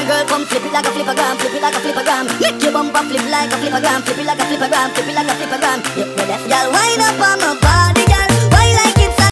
on, girl, come flip it like a Flipagram, flip it like a Flipagram. Make your bumper flip like a Flipagram, flip it like a Flipagram, flip it like a Flipagram. You, you left, girl, on